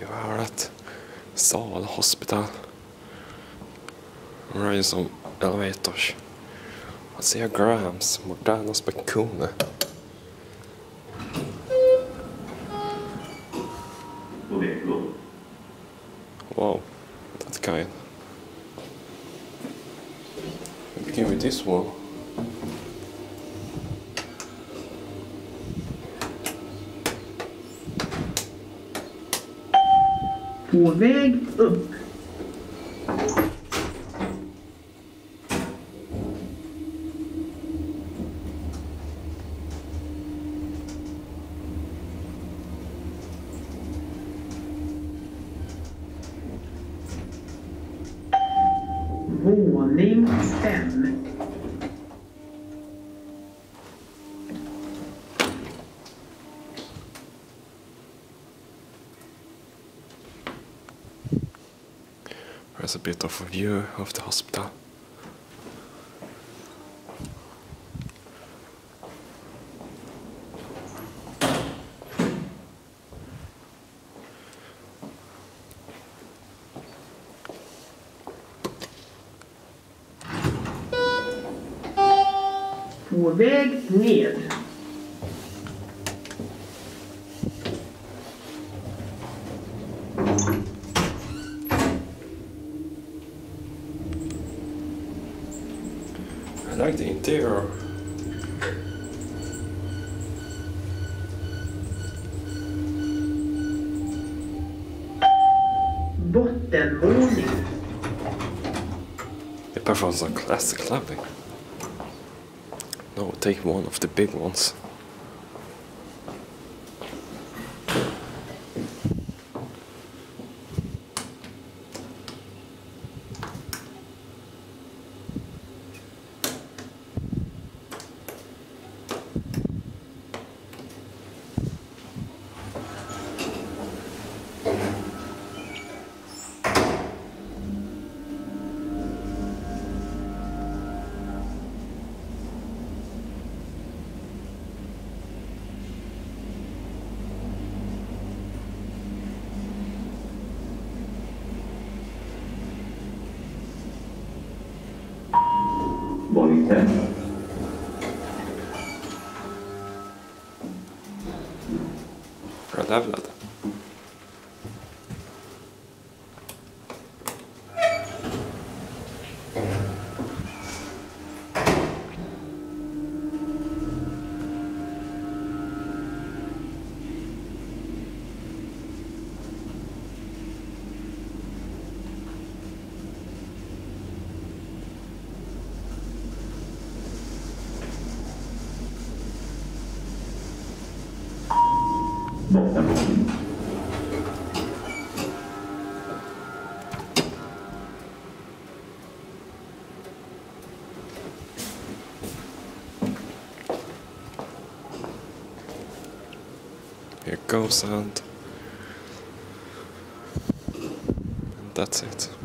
Vi are at Sala Hospital. We're some elevators. Asea Grahams, moderna spektioner. På väg upp. Wow, that's kind. We begin with this one. På väg upp. Våning 5. There's a bit of a view of the hospital. På väg ned. I like the interior. Bottenvåning. It performs a classic lovely. No, take one of the big ones. van itt. Kadá, Vlad? Thank you. Here goes and, and that's it.